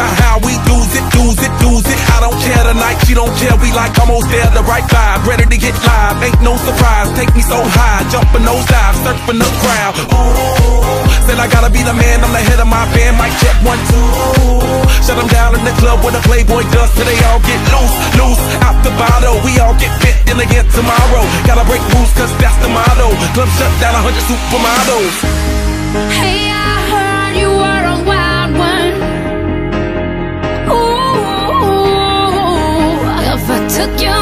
the roof, how, we lose it, lose it, lose it. I don't care tonight, she don't care, we like almost there, the right vibe, ready to get live. Ain't no surprise, take me so high, jumping those dives, surfing the crowd. Ooh, said I gotta be the man, I'm the head of my band, mic check one, two. Shut them down in the club with a Playboy does till they all get loose, loose. Out the bottle, we all get fit in again tomorrow. Gotta break rules, cause that's the motto. Club shut down, a hundred supermodels. Hey, took you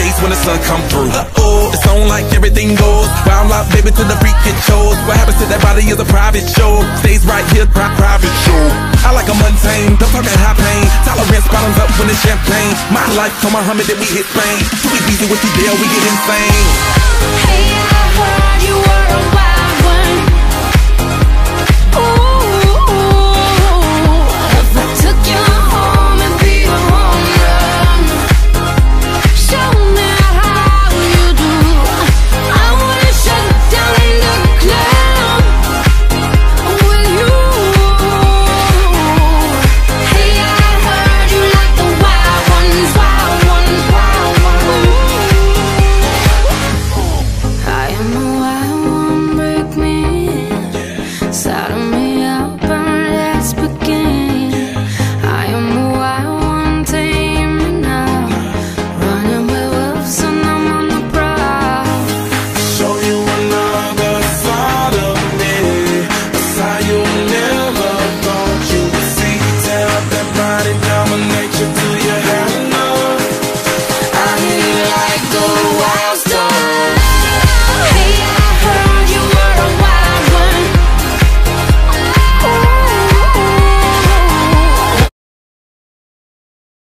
Shades when the sun come through. Uh oh, it's on like everything goes. Wild out, baby, to the freak it shows. What happens to that body is a private show. Stays right here, pri- private show. I like a mundane, don't talk high pain. Tolerance bottoms up when it's champagne. My life, come Muhammad, then we hit Spain. Too easy with you, deal, we get insane. Hey,